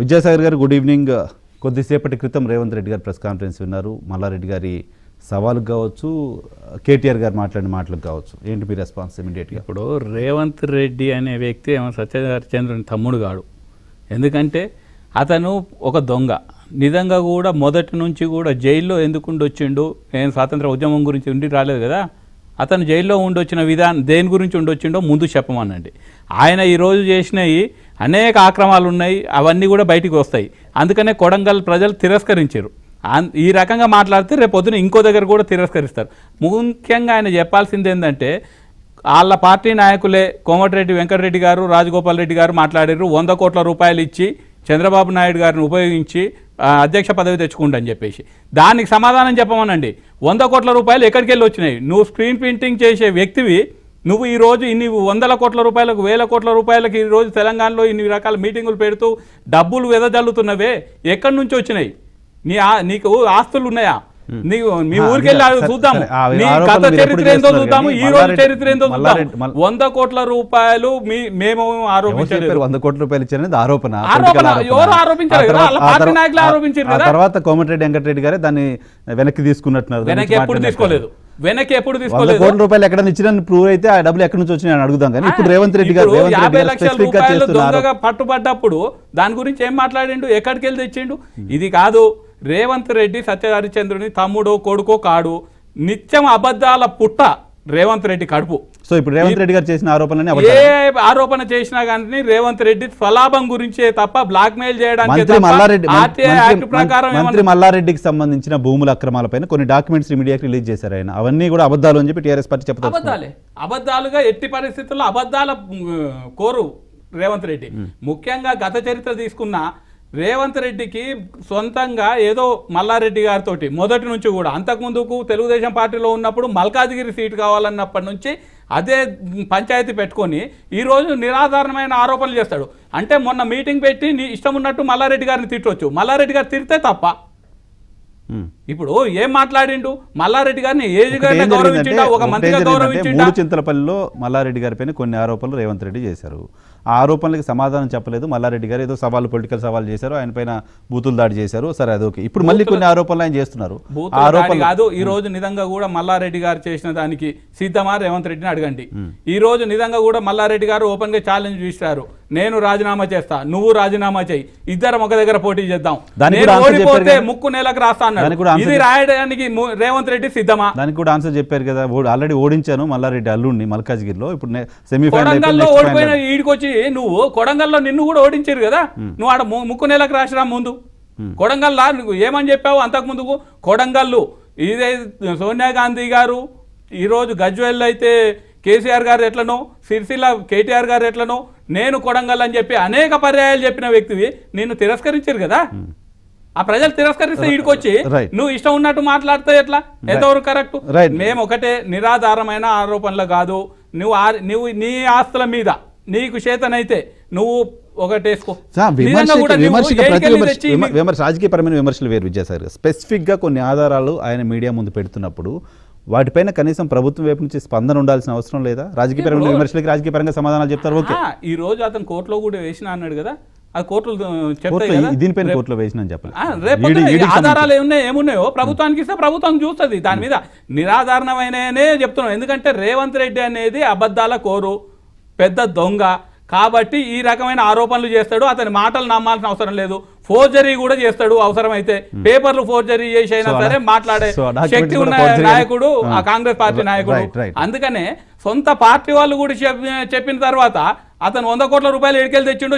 విద్యాసాగర్ గారు good evening. కొద్దిసేపటి క్రితం రేవంత్ రెడ్డి గారు ప్రెస్ కాన్ఫరెన్స్ విన్నారు. మల్లారెడ్డి గారి సవాల్కి కావచ్చు కేటీఆర్ గారు మాట్లాడిన మాటలకు కావచ్చు. ఏంటి మీ రెస్పాన్స్ ఇమీడియట్గా? ఇప్పుడు రేవంత్ రెడ్డి అనే వ్యక్తి ఏమో సత్యహరిచంద్రుని తమ్ముడు కాడు. ఎందుకంటే అతను ఒక దొంగ. నిజంగా కూడా మొదటి నుంచి కూడా జైల్లో ఎందుకుండి వచ్చిండు నేను స్వాతంత్ర ఉద్యమం గురించి ఉండి రాలేదు కదా? అతను జైల్లో ఉండొచ్చిన విధానం దేని గురించి ఉండొచ్చిండో ముందు చెప్పమనండి. ఆయన ఈరోజు చేసినవి అనేక ఆక్రమాలు ఉన్నాయి అవన్నీ కూడా బయటికి వస్తాయి. అందుకనే కొడంగల్ ప్రజలు తిరస్కరించారు. ఈ రకంగా మాట్లాడితే రేపు పొద్దున ఇంకో దగ్గర కూడా తిరస్కరిస్తారు. ముఖ్యంగా ఆయన చెప్పాల్సింది ఏంటంటే వాళ్ళ పార్టీ నాయకులే కోమటిరెడ్డి వెంకటరెడ్డి గారు రాజగోపాల్ రెడ్డి గారు మాట్లాడారు వంద కోట్ల రూపాయలు ఇచ్చి చంద్రబాబు నాయుడు గారిని ఉపయోగించి అధ్యక్ష పదవి తెచ్చుకుంటా అని చెప్పేసి. దానికి సమాధానం చెప్పమనండి. వంద కోట్ల రూపాయలు ఎక్కడికి వెళ్ళి వచ్చినాయి? నువ్వు స్క్రీన్ ప్రింటింగ్ చేసే వ్యక్తివి. నువ్వు ఈ రోజు ఇన్ని వందల కోట్ల రూపాయలకు వేల కోట్ల రూపాయలకు ఈరోజు తెలంగాణలో ఇన్ని రకాల మీటింగులు పెడుతూ డబ్బులు వెదజల్లుతున్నవే ఎక్కడి నుంచి వచ్చినాయి? నీ ఆ- నీకు ఆస్తులు ఉన్నాయా? నీకు మీ ఆ, ఊరికి వెళ్ళి సరే, చూద్దాము. నీ గత చరిత్ర ఏందో చూద్దాము. ఈ రోజు చరిత్ర ఏందో చూద్దాము. వంద కోట్ల రూపాయలు మీ మేము చెప్పారు వంద కోట్ల రూపాయలు ఇచ్చారనేది ఆరోపణ. ఎవరు ఆరోపించారు? పార్టీ నాయకులు ఆరోపించారు కదా? తర్వాత కోమటిరెడ్డి వెంకటరెడ్డి గారే దాన్ని వెనక్కి తీసుకున్నట్టున్నారు. వెనక్కి ఎప్పుడు. తీసుకోలేదు. వెనక్కి ఎప్పుడు తీసుకోలేదు? కోట్ల రూపాయలు ఎక్కడ ఇచ్చిన ప్రూవ్ అయితే ఆ డబ్బులు ఎక్కడి నుంచి వచ్చినాయని అడుగుదాం కానీ ఇప్పుడు రేవంత్ రెడ్డి గారు యాభై లక్షల రూపాయలు దొంగగా పట్టుబడ్డప్పుడు దాని గురించి ఏం మాట్లాడిండు? ఎక్కడికి వెళ్ళి తెచ్చిండు ఇది కాదు. రేవంత్ రెడ్డి సత్య హరిచంద్రుని తమ్ముడో కొడుకో కాడు. నిత్యం అబద్ధాల పుట్ట రేవంత్ రెడ్డి కడుపు. సో ఇప్పుడు రేవంత్ రెడ్డి గారు చేసిన ఆరోపణలని ఏ ఆరోపణ చేసినా కానీ రేవంత్ రెడ్డి స్వలాభం గురించే తప్ప బ్లాక్ మెయిల్ చేయడానికి మల్లారెడ్డికి సంబంధించిన భూముల అక్రమాలపైన కొన్ని డాక్యుమెంట్స్ ఇమీడియట్ రిలీజ్ చేశారు ఆయన. అవన్నీ కూడా అబద్ధాలు అని చెప్పి టీఆర్ఎస్ పార్టీ చెప్తారు అబద్ధాలే. అబద్ధాలుగా ఎట్టి పరిస్థితుల్లో అబద్ధాల కోరు రేవంత్ రెడ్డి. ముఖ్యంగా గత చరిత్ర తీసుకున్న రేవంత్ రెడ్డికి సొంతంగా ఏదో మల్లారెడ్డి గారితో మొదటి నుంచి కూడా అంతకుముందుకు తెలుగుదేశం పార్టీలో ఉన్నప్పుడు మల్కాజ్గిరి సీటు కావాలన్నప్పటి నుంచి అదే పంచాయతీ పెట్టుకొని ఈ రోజు నిరాధారణమైన ఆరోపణలు చేస్తాడు. అంటే మొన్న మీటింగ్ పెట్టి నీ ఇష్టం ఉన్నట్టు మల్లారెడ్డి గారిని తిట్టవచ్చు మల్లారెడ్డి గారు తిడితే తప్ప ఇప్పుడు ఏం మాట్లాడిండు? మల్లారెడ్డి గారిని ఏజ్ గారిని గౌరవించిండా? ఒక మంత్రిగా గౌరవించిండా? చింతలపల్లిలో మల్లారెడ్డి గారి పైన కొన్ని ఆరోపణలు రేవంత్ రెడ్డి చేశారు. ఆ ఆరోపణలకి సమాధానం చెప్పలేదు. మల్లారెడ్డి గారు ఏదో సవాలు పొలిటికల్ సవాల్ చేశారు. ఆయన పైన బూతులు దాడి చేశారు. సరే అది ఓకే. ఇప్పుడు మళ్ళీ కొన్ని ఆరోపణలు ఆయన చేస్తున్నారు. ఆరోపణలు కాదు. ఈ రోజు నిజంగా కూడా మల్లారెడ్డి గారు చేసిన దానికి సీతమా రేవంత్ రెడ్డిని అడగండి. ఈ రోజు నిజంగా కూడా మల్లారెడ్డి గారు ఓపెన్గా ఛాలెంజ్ ఇస్తారు నేను రాజీనామా చేస్తా నువ్వు రాజీనామా చేయి ఇద్దరం ఒక దగ్గర పోటీ చేద్దాం. నేను ఓడిపోతే. ముక్కు నెలకు రాస్తా దానికి కూడా అన్నాడు answer ఇది రాయడానికి రేవంత్ రెడ్డి సిద్ధమా? దానికి కూడా ఆన్సర్ చెప్పారు కదా. ఆల్రెడీ ఓడించాను మల్లారెడ్డి అల్లుడిని మల్కాజ్గిరిలో. ఇప్పుడు సెమీఫైనల్ కొడంగల్లో ఓడిపోయిన ఈడికొచ్చి నువ్వు కొడంగల్లో నిన్ను కూడా ఓడించారు కదా? నువ్వు ఆడ ముక్కు నెలకు రాసిరా ముందు? కొడంగల్లా నువ్వు ఏమని చెప్పావు అంతకు ముందుకు? కొడంగల్లు ఇదే సోనియా గాంధీ గారు ఈరోజు గజ్వేల్ అయితే కేసీఆర్ గారు ఎట్లనో సిరిసిల్ల కేటీఆర్ గారు ఎట్లనో నేను కొడంగల్ అని చెప్పి అనేక పర్యాయాలు చెప్పిన వ్యక్తివి నిన్ను తిరస్కరించారు కదా? ఆ ప్రజలు తిరస్కరిస్తే Right. నువ్వు ఇష్టం ఉన్నట్టు మాట్లాడితే ఎట్లా? ఎంతవరకు కరెక్ట్. మేము ఒకటే నిరాధారమైన ఆరోపణలు కాదు. నువ్వు నువ్వు నీ ఆస్తుల మీద నీకు చేతనైతే నువ్వు ఒకటేసుకో. విమర్శ రాజకీయపరమైన విమర్శలు వేరు విద్యాసాగర్. గారు స్పెసిఫిక్గా కొన్ని ఆధారాలు ఆయన మీడియా ముందు పెడుతున్నప్పుడు వాటిపైన కనీసం ప్రభుత్వం వైపు నుంచి స్పందన ఉండాల్సిన అవసరం లేదా? రాజకీయపరమైన ఇప్పుడు- విమర్శలకి రాజకీయపరంగా సమాధానాలు చెప్తారు ఓకే. ఆ, ఈ రోజు అతను కోర్టులో కూడా వేసిన అన్నాడు కదా? అది కోర్టులు చెప్తాయి దీనిపైన కోర్టులో వేసిన చెప్పాలి ఆ, రేపు ఆధారాలు ఏమున్నాయి ఏమున్నాయో ప్రభుత్వానికి ఇస్తే ప్రభుత్వం చూస్తుంది. దాని మీద నిరాధారణమైననే చెప్తున్నాం. ఎందుకంటే రేవంత్ రెడ్డి అనేది అబద్ధాల కోరు పెద్ద దొంగ కాబట్టి ఈ రకమైన ఆరోపణలు చేస్తాడు. అతని మాటలు నమ్మాల్సిన అవసరం లేదు. ఫోర్జరీ కూడా చేస్తాడు అవసరమైతే. పేపర్లు ఫోర్జరీ చేసి అయినా సరే మాట్లాడే శక్తి ఉన్న నాయకుడు ఆ కాంగ్రెస్ పార్టీ నాయకుడు. అందుకనే సొంత పార్టీ వాళ్ళు కూడా చెప్పి- చెప్పిన తర్వాత అతను వంద కోట్ల రూపాయలు ఎడికెళ్ళి తెచ్చిండు